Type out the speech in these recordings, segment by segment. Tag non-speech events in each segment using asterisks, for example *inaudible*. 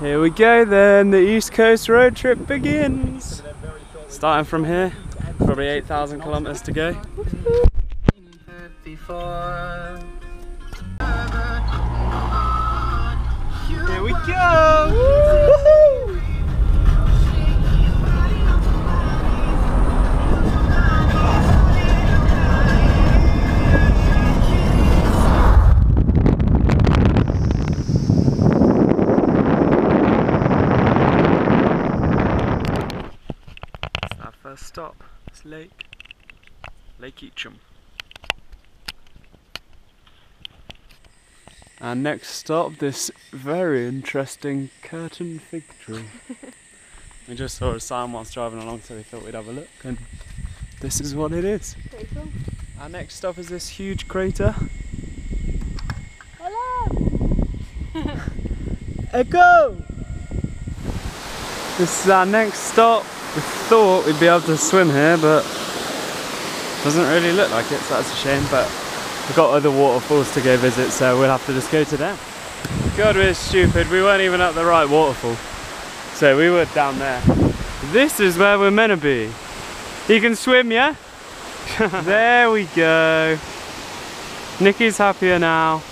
Here we go then, the East Coast road trip begins. Starting from here, probably 8,000 kilometers to go. Here we go! Lake Eacham. Our next stop, this very interesting curtain fig tree. *laughs* we just saw a sign whilst driving along, so we thought we'd have a look, and this is what it is. Our next stop is this huge crater. Hello! *laughs* Echo! This is our next stop. We thought we'd be able to swim here, but doesn't really look like it, so that's a shame. But we've got other waterfalls to go visit, so we'll have to just go to them. God, we're stupid. We weren't even at the right waterfall. So we were down there. This is where we're meant to be. You can swim, yeah? *laughs* there we go. Nikki's happier now.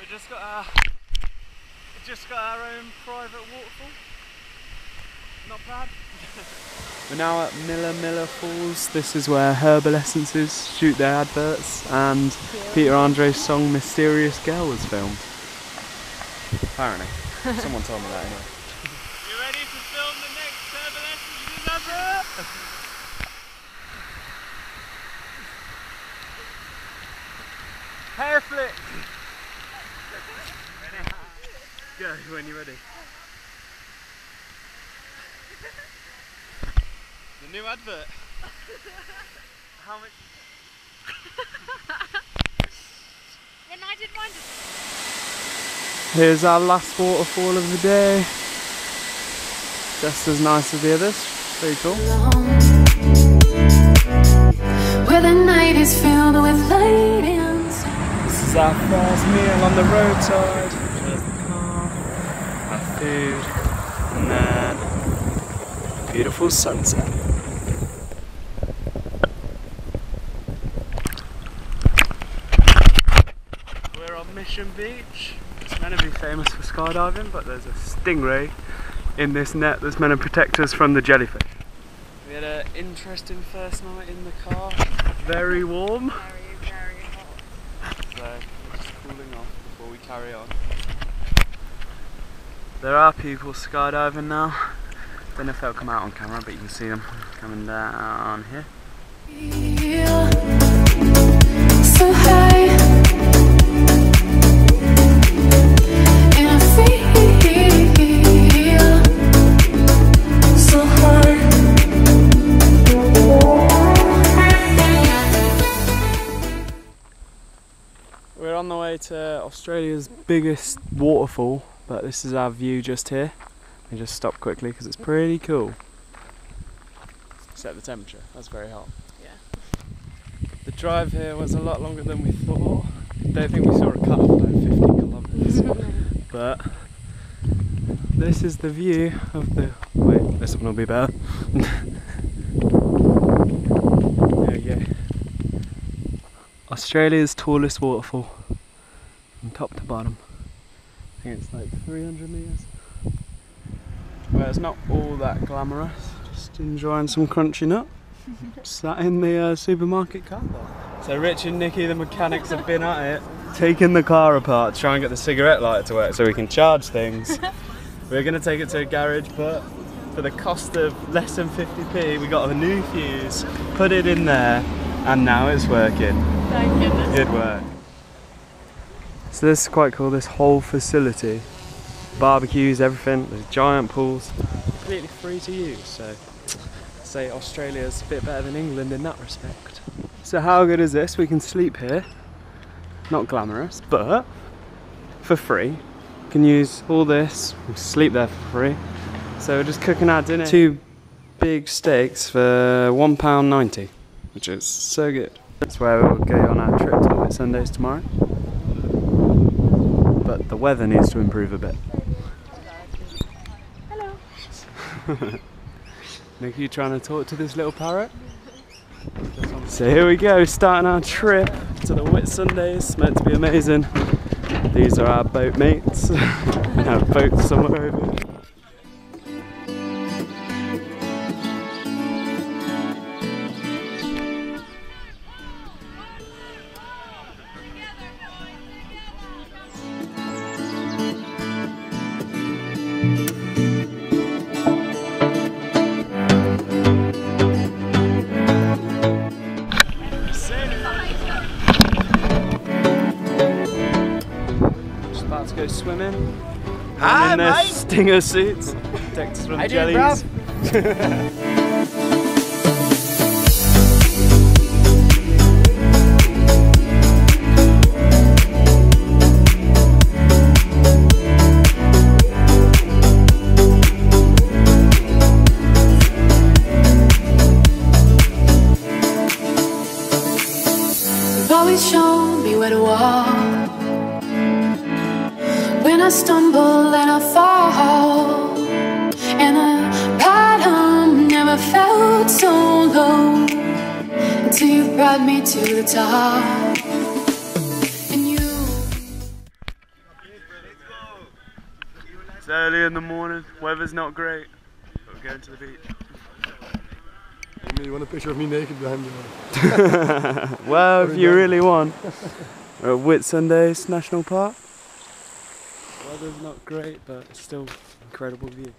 We just got our just got our own private waterfall. Not bad. We're now at Millaa Millaa Falls. This is where Herbal Essences shoot their adverts and Peter Andre's song Mysterious Girl was filmed. Apparently. *laughs* Someone told me that anyway. You ready to film the next Herbal Essences advert? Hair flip! Go when you're ready. The new advert. *laughs* How much? *laughs* Then I did mine. Here's our last waterfall of the day. Just as nice as the others. Very cool. Where the night is filled with light. This is our first meal on the roadside. There's the car, our food, and then beautiful sunset. We're on Mission Beach. It's meant to be famous for skydiving, but there's a stingray in this net that's meant to protect us from the jellyfish. We had an interesting first night in the car. Very warm. Very, very hot. So we're just cooling off before we carry on. There are people skydiving now. Don't know if they'll come out on camera, but you can see them coming down here. So high. To Australia's biggest waterfall, but this is our view just here. We just stop quickly because it's pretty cool. Set the temperature, that's very hot. Yeah. The drive here was a lot longer than we thought. Don't think we saw a cut of like 50 kilometres. *laughs* but this is the view of the. Wait, this one will be better. *laughs* there we go. Australia's tallest waterfall, from top to bottom. I think it's like 300 metres. Well, it's not all that glamorous. Just enjoying some crunchy nut. *laughs* Sat in the uh, supermarket car park. So Rich and Nikki, the mechanics, have been at it, *laughs* taking the car apart to try and get the cigarette lighter to work so we can charge things. *laughs* We're going to take it to a garage, but for the cost of less than 50p, we got a new fuse, put it in there, and now it's working. Thank goodness. Good work. So this is quite cool, this whole facility. Barbecues, everything, there's giant pools. Completely free to use, so I'd say Australia's a bit better than England in that respect. So how good is this? We can sleep here. Not glamorous, but for free. We can use all this, we sleep there for free. So we're just cooking our dinner. Two big steaks for £1.90, which is so good. That's where we'll go on our trip to Whitsundays tomorrow. But the weather needs to improve a bit. Hello. *laughs* Nick, you trying to talk to this little parrot? So here we go, starting our trip to the Whitsundays. Meant to be amazing. These are our boat mates. and *laughs* our boat somewhere over here. Go swimming. Hi, in their mate. stinger suits. Protect us from How you doing, jellies. *laughs* stumble and I fall, and the bottom never felt so low until you brought me to the top. And you. It's early in the morning, weather's not great, but we're going to the beach. You want a picture of me naked behind you? *laughs* well, if you really want. We're *laughs* at Whitsundays National Park. Weather's not great, but it's still incredible view.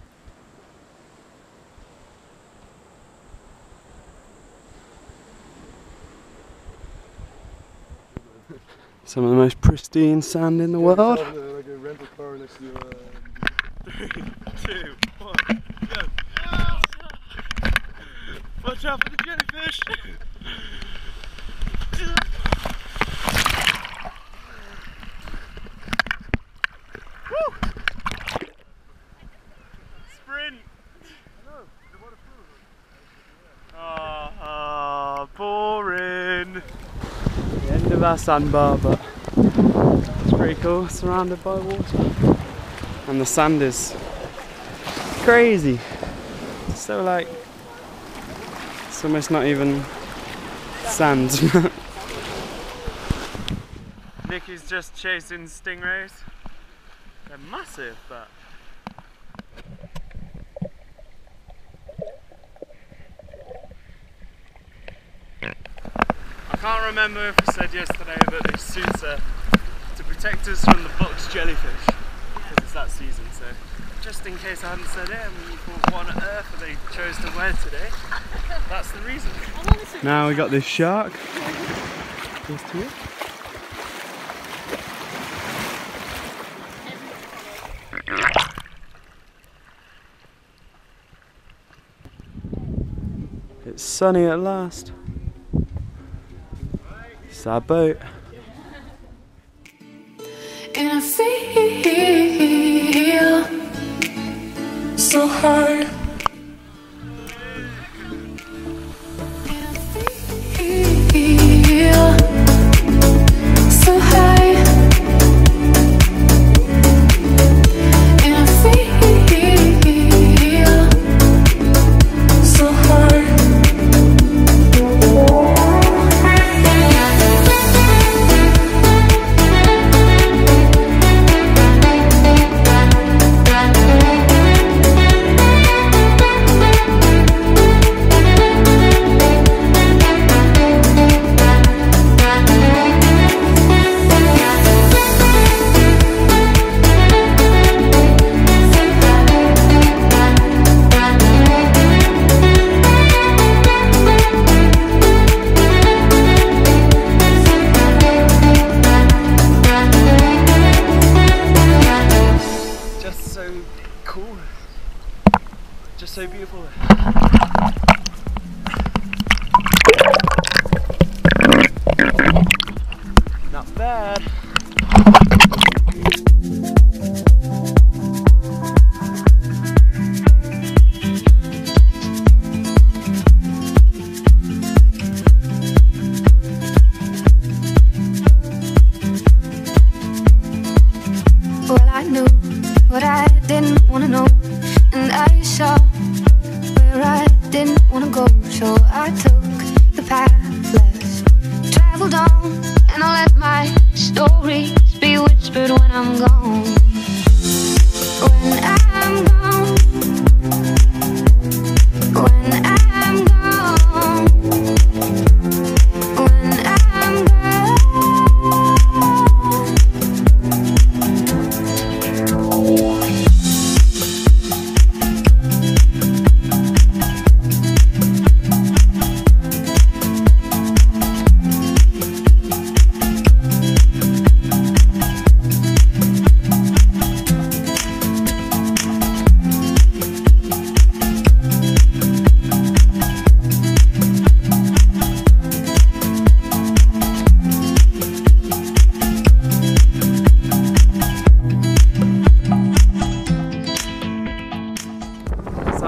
Some of the most pristine sand in the world. Like a rental car next to you. Uh, *laughs* two, one, go. Watch out for the jellyfish. *laughs* our sandbar, but it's pretty cool, surrounded by water and the sand is crazy. So like it's almost not even sand. *laughs* Nicky's just chasing stingrays. They're massive, but I can't remember if I said yesterday, but these suits are to protect us from the box jellyfish because it's that season. So, just in case I hadn't said it, and you thought, what on earth they chose to wear today? That's the reason. Now we got this shark. Close to it. It's sunny at last. Our boat. And I feel so high. Cool. Just so beautiful. Not bad.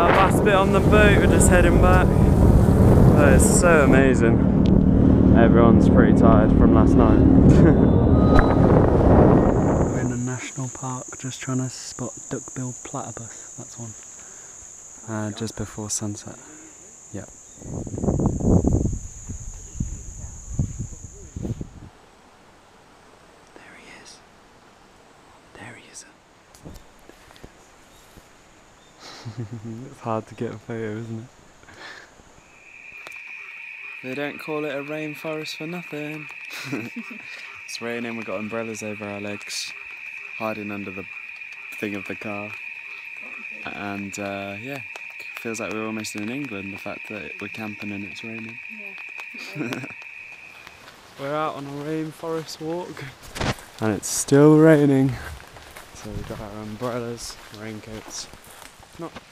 Last bit on the boat, we're just heading back. It's so amazing. Everyone's pretty tired from last night. *laughs* we're in a national park, just trying to spot duckbill platypus. That's one. Uh, just before sunset. Yep. There he is. There he is. *laughs* it's hard to get a photo, isn't it? They don't call it a rainforest for nothing. *laughs* it's raining, we've got umbrellas over our legs, hiding under the thing of the car. And uh, yeah, feels like we're almost in England, the fact that we're camping and it's raining. we're out on a rainforest walk and it's still raining. So we've got our umbrellas, raincoats. Not